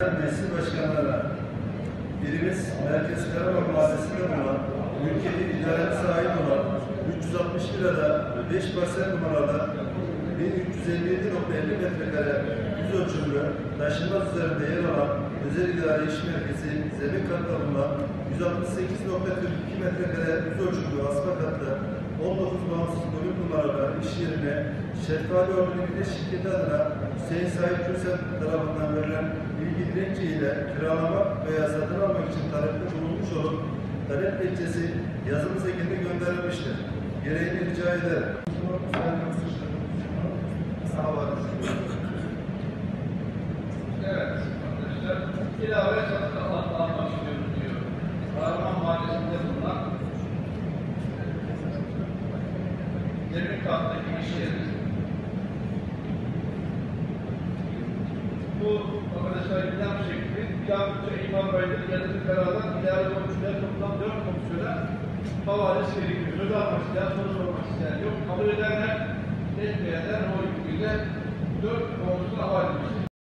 Meclis başkanlara, birimiz Merkez Karabağ Mahallesi'nde bulunan, ülkede idareye sahip olan 361 ada 5 parsel numarada 1357.50 metrekare yüz ölçümlü taşınmaz üzerinde yer alan özel idare iş merkezi zemin bulunan 168.42 metrekare yüz ölçümlü asma katta 19 bağımsız bölüm numaralı iş yerine Şefkali Ordunu Güneş Şirketi adına Hüseyin Said Kürsel tarafından verilen bilgi ile kiralamak veya satın almak için talepte bulunmuş olup talep dilekçesi yazılı şekilde gönderilmiştir. Gereğini rica olun. Evet arkadaşlar, ilave satın alan almak istiyoruz diyor. Kahraman Mahallesi'nde bulunan zemin kattaki iş yeri. Bu arkadaşlar ilave bütün imam bayları geldi kararlar ilave komisyonlar toplam dört komisyona havales gerekiyor. Söz almak isteyen, soru sormak isteyen yok. Kabul edenler, etmeyenler o yüküyle dört komisyona havale.